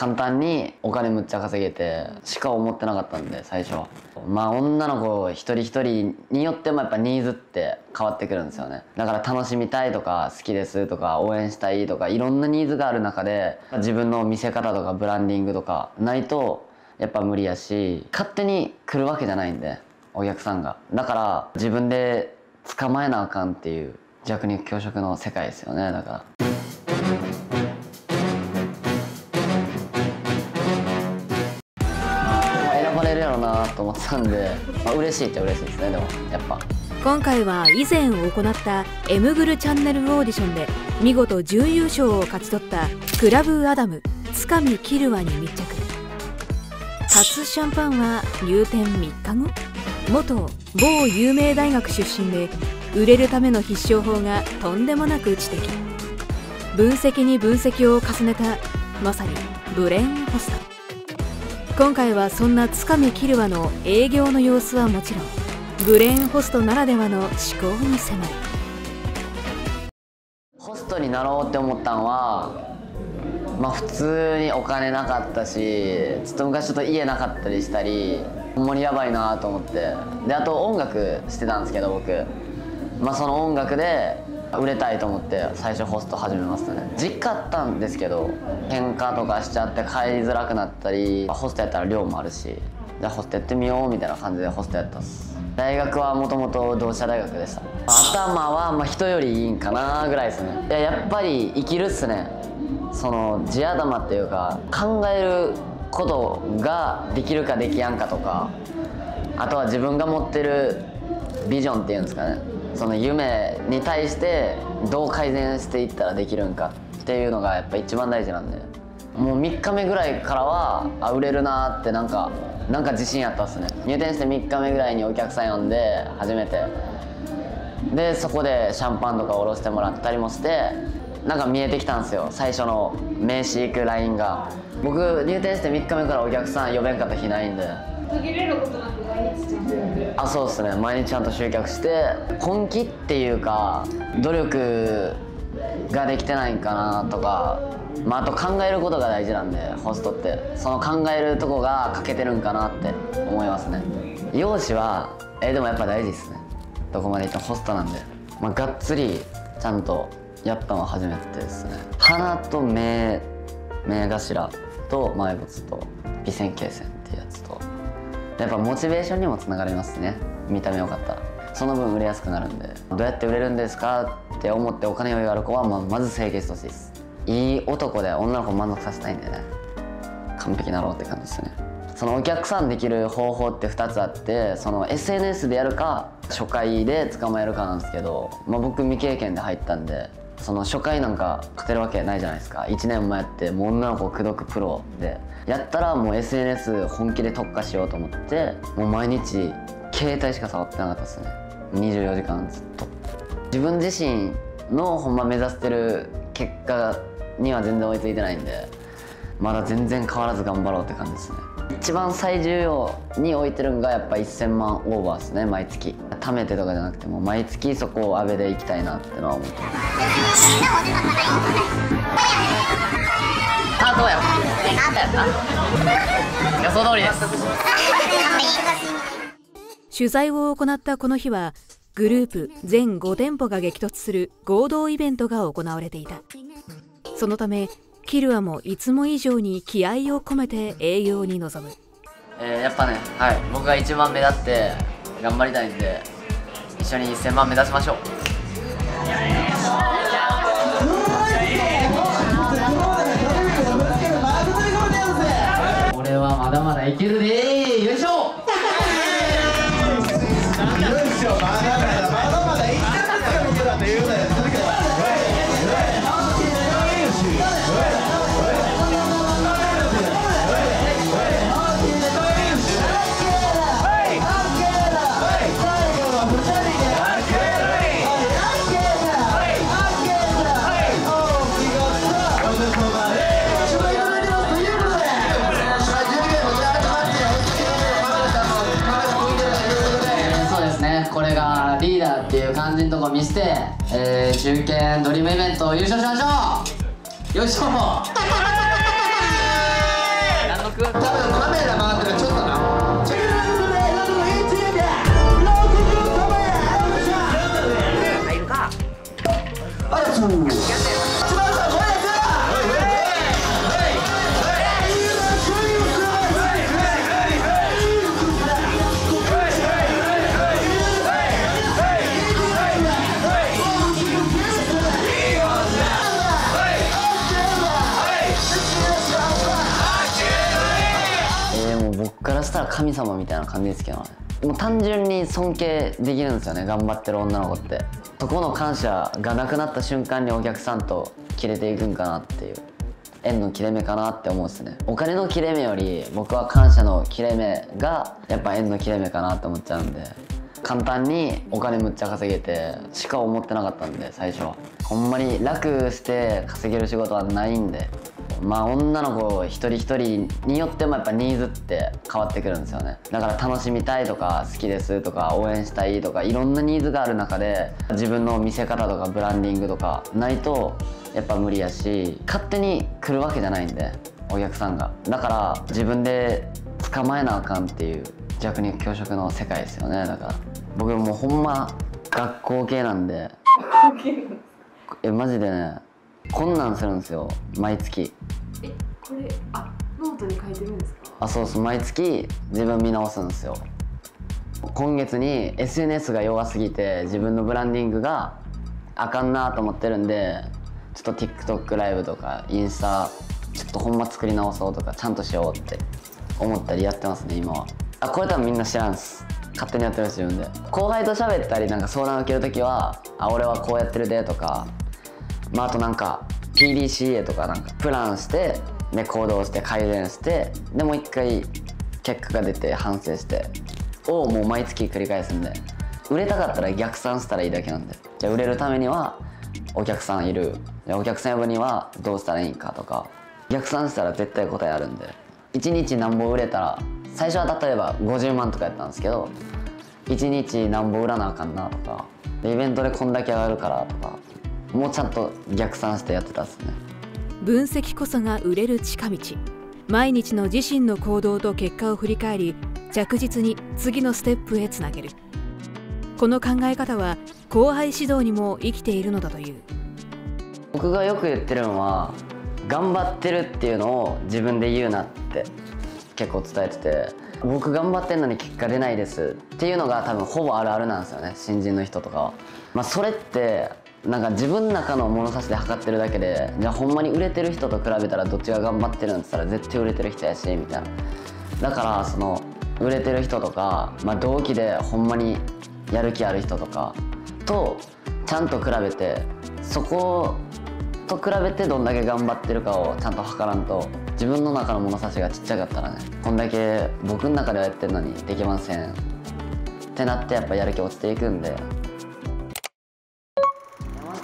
簡単にお金むっちゃ稼げてしか思ってなかったんで最初は。まあ女の子一人一人によってもやっぱニーズって変わってくるんですよね。だから楽しみたいとか好きですとか応援したいとかいろんなニーズがある中で自分の見せ方とかブランディングとかないとやっぱ無理やし勝手に来るわけじゃないんでお客さんが。だから自分で捕まえなあかんっていう弱肉強食の世界ですよねだから。と思ってたんで、まあ、嬉しいっちゃ嬉しいですねでもやっぱ。今回は以前行った M グルチャンネルオーディションで見事準優勝を勝ち取ったクラブアダムつかみキルワに密着。初シャンパンは入店3日後。元某有名大学出身で売れるための必勝法がとんでもなく知的。分析に分析を重ねたまさにブレーンホスト今回はそんなつかみキルワの営業の様子はもちろんブレーンホストならではの思考に迫る。ホストになろうって思ったんはまあ普通にお金なかったしちょっと昔ちょっと家なかったりしたりほんまにやばいなと思って。であと音楽してたんですけど僕。まあその音楽で売れたいと思って最初ホスト始めましたね。実家あったんですけど喧嘩とかしちゃって帰りづらくなったりホストやったら量もあるしじゃあホストやってみようみたいな感じでホストやったっす。大学はもともと同志社大学でした。頭はま人よりいいんかなぐらいですね。いややっぱり生きるっすね。その地頭っていうか考えることができるかできやんかとかあとは自分が持ってるビジョンっていうんですかね。その夢に対してどう改善していったらできるんかっていうのがやっぱ一番大事なんでもう3日目ぐらいからはあ売れるなってなんかなんか自信あったっすね。入店して3日目ぐらいにお客さん呼んで初めて。でそこでシャンパンとかおろしてもらったりもしてなんか見えてきたんですよ。最初の名刺行くラインが。僕入店して3日目からお客さん呼べんかった日ないんで。途切れることなあそうですね。毎日ちゃんと集客して本気っていうか努力ができてないんかなとか、まあ、あと考えることが大事なんでホストって。その考えるとこが欠けてるんかなって思いますね。容姿はえでもやっぱ大事ですね。どこまでいってもホストなんで、まあ、がっつりちゃんとやったのは初めてですね。鼻と目目頭と埋没と微線形線っていうやつとやっぱモチベーションにもつながりますね。見た目良かったら。その分売れやすくなるんで。どうやって売れるんですかって思ってお金余裕がある子はままず清潔してほしです。いい男で女の子満足させたいんでね。完璧なろうって感じですね。そのお客さんできる方法って2つあってその SNS でやるか初回で捕まえるかなんですけど、まあ、僕未経験で入ったんでその初回なんか勝てるわけないじゃないですか。1年もやってもう女の子を口説くプロで。やったらもう SNS 本気で特化しようと思ってもう毎日携帯しか触ってなかったですね。24時間ずっと。自分自身のほんま目指してる結果には全然追いついてないんでまだ全然変わらず頑張ろうって感じですね。一番最重要に置いてるんがやっぱ1000万オーバーですね毎月。貯めてとかじゃなくても毎月そこを阿部で行きたいなってのは思ってます。あどうや。予想通りです。取材を行ったこの日はグループ全5店舗が激突する合同イベントが行われていた。そのためキルアもいつも以上に気合を込めて営業に臨む。えーやっぱね、はい、僕が一番目立って頑張りたいんで一緒に1000万目指しましょう。俺はまだまだいけるでう感じのとこ見せて、えー、中堅ドリームイベントを優勝しましょう。よいしょ。多分カメラ回ってるちょっとな。あとあそう。神様みたいな感じですけどねもう単純に尊敬できるんですよね頑張ってる女の子って。そこの感謝がなくなった瞬間にお客さんと切れていくんかなっていう。縁の切れ目かなって思うんですね。お金の切れ目より僕は感謝の切れ目がやっぱ縁の切れ目かなって思っちゃうんで簡単にお金むっちゃ稼げてしか思ってなかったんで最初は。ほんまに楽して稼げる仕事はないんでまあ女の子一人一人によってもやっぱニーズって変わってくるんですよね。だから楽しみたいとか好きですとか応援したいとかいろんなニーズがある中で自分の見せ方とかブランディングとかないとやっぱ無理やし勝手に来るわけじゃないんでお客さんが。だから自分で捕まえなあかんっていう弱肉強食の世界ですよね。だから僕もうほんま学校系なんで。えマジでねこんなんするんですよ毎月。えこれあノートに書いてるんですか？あそうそう毎月自分見直すんですよ。今月に SNS が弱すぎて自分のブランディングがあかんなと思ってるんでちょっと TikTok ライブとかインスタちょっとほんま作り直そうとかちゃんとしようって思ったりやってますね今は。あこれ多分みんな知らんっす。勝手にやってる自分で。後輩と喋ったりなんか相談受ける時は「あ俺はこうやってるで」とかまあ、あとなんか PDCA とかなんかプランしてで行動して改善してでもう一回結果が出て反省してをもう毎月繰り返すんで売れたかったら逆算したらいいだけなんで。じゃ売れるためにはお客さんいる。じゃあお客さん呼ぶにはどうしたらいいかとか逆算したら絶対答えあるんで。1日何本売れたら最初は例えば50万とかやったんですけど1日何本売らなあかんなとかでイベントでこんだけ上がるからとかもうちゃんと逆算してやってたっすね。分析こそが売れる近道。毎日の自身の行動と結果を振り返り着実に次のステップへつなげる。この考え方は後輩指導にも生きているのだという。僕がよく言ってるのは頑張ってるっていうのを自分で言うなって結構伝えてて僕頑張ってんのに結果出ないですっていうのが多分ほぼあるあるなんですよね新人の人とかは、まあ、それってなんか自分の中の物差しで測ってるだけでじゃあほんまに売れてる人と比べたらどっちが頑張ってるんって言ったら絶対売れてる人やしみたいな。だからその売れてる人とか、まあ、同期でほんまにやる気ある人とかとちゃんと比べてそこと比べてどんだけ頑張ってるかをちゃんと測らんと自分の中の物差しがちっちゃかったらねこんだけ僕の中ではやってるのにできません。ってなってやっぱやる気落ちていくんで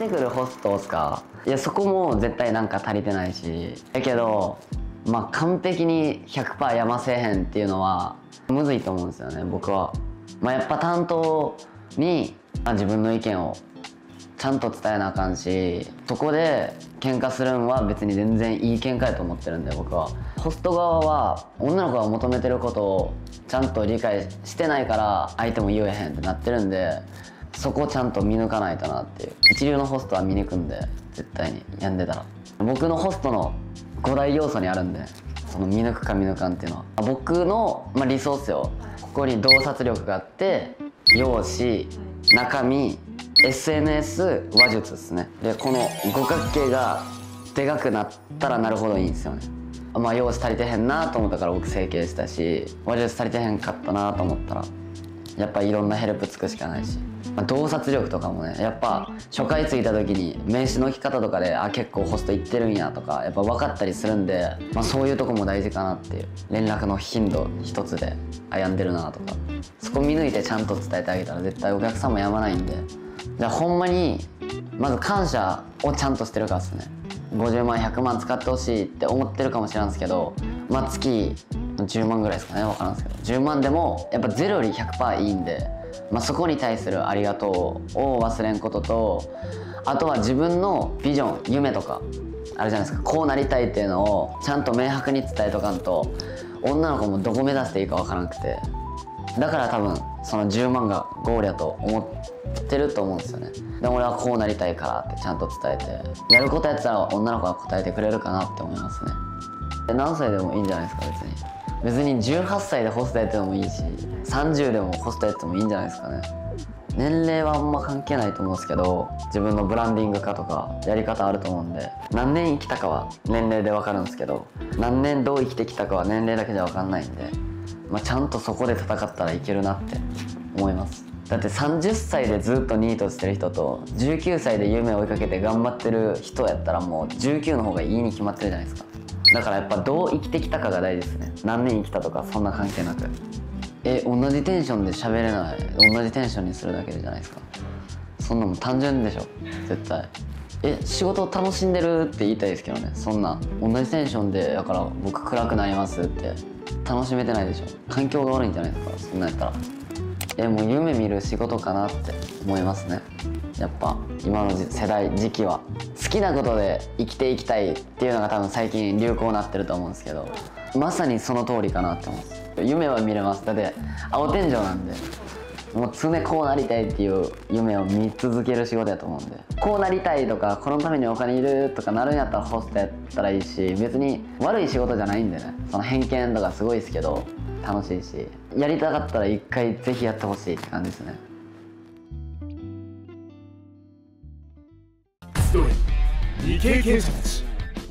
てくるホストっすか？いやそこも絶対なんか足りてないし。だけどまあ完璧に100%山せへんっていうのはむずいと思うんですよね僕は。まあやっぱ担当にまあ自分の意見をちゃんと伝えなあかんしそこで喧嘩するんは別に全然いい喧嘩やと思ってるんで僕は。ホスト側は女の子が求めてることをちゃんと理解してないから相手も言えへんってなってるんでそこをちゃんと見抜かないとなっていう。一流のホストは見抜くんで絶対に病んでたら。僕のホストの5大要素にあるんでその見抜くか見抜かんっていうのは。僕の、まあ、理想っすよここに洞察力があって容姿中身 SNS 話術ですね。でこの五角形がでかくなったらなるほどいいんですよね。まあ容姿足りてへんなと思ったから僕整形したし話術足りてへんかったなと思ったらやっぱいろんなヘルプつくしかないし、洞察力とかもねやっぱ初回ついた時に名刺の置き方とかであ結構ホスト行ってるんやとかやっぱ分かったりするんで、まあ、そういうとこも大事かなっていう。連絡の頻度一つで悩んでるなとか。そこ見抜いてちゃんと伝えてあげたら絶対お客さんもやまないんで。じゃあほんまにまず感謝をちゃんとしてるからですね。50万100万使ってほしいって思ってるかもしれんですけどまあ月10万ぐらいですかね分からんですけど。10万でもやっぱゼロより100%いいんで、まあ、そこに対するありがとうを忘れんこととあとは自分のビジョン夢とかあるじゃないですか。こうなりたいっていうのをちゃんと明白に伝えとかんと女の子もどこ目指していいか分からなくて。だから多分その10万がゴールやと思ってると思うんですよね。で俺はこうなりたいからってちゃんと伝えてやることやったら女の子が答えてくれるかなって思いますね。で何歳でもいいんじゃないですか別に。別に18歳でホストやってもいいし30でもホストやってもいいんじゃないですかね。年齢はあんま関係ないと思うんですけど自分のブランディング化とかやり方あると思うんで何年生きたかは年齢で分かるんですけど何年どう生きてきたかは年齢だけじゃ分かんないんでまあ、ちゃんとそこで戦ったらいけるなって思います。だって30歳でずっとニートしてる人と19歳で夢を追いかけて頑張ってる人やったらもう19の方がいいに決まってるじゃないですか。だからやっぱどう生きてきたかが大事ですね。何年生きたとかそんな関係なく。え同じテンションで喋れない同じテンションにするだけじゃないですか。そんなも単純でしょ絶対。え仕事を楽しんでるって言いたいですけどね。そんな同じテンションでだから僕暗くなりますって楽しめてないでしょ。環境が悪いんじゃないですかそんなんやったら。えもう夢見る仕事かなって思いますね。やっぱ今の世代時期は好きなことで生きていきたいっていうのが多分最近流行になってると思うんですけどまさにその通りかなって思うんです。夢は見れます。だって青天井なんでもう常こうなりたいっていう夢を見続ける仕事やと思うんで。こうなりたいとかこのためにお金いるとかなるんやったらホストやったらいいし別に悪い仕事じゃないんでね。その偏見とかすごいですけど楽しいし。やりたかったら一回ぜひやってほしいって感じですね。経験者たち。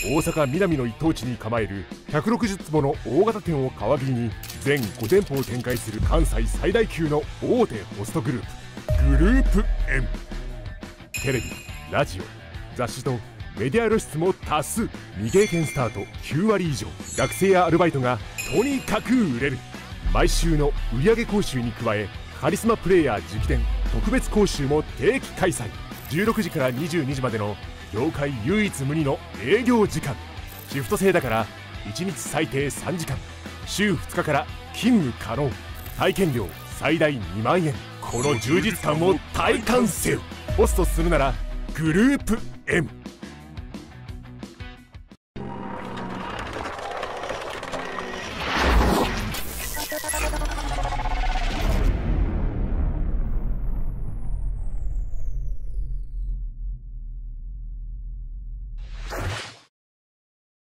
大阪南の一等地に構える160坪の大型店を皮切りに全5店舗を展開する関西最大級の大手ホストグループグループ M テレビラジオ雑誌とメディア露出も多数。未経験スタート9割以上。学生やアルバイトがとにかく売れる。毎週の売上講習に加えカリスマプレイヤー直伝。特別講習も定期開催。16時から22時までの業界唯一無二の営業時間。シフト制だから1日最低3時間。週2日から勤務可能。体験料最大2万円。この充実感を体感せよ。ホストするならグループ M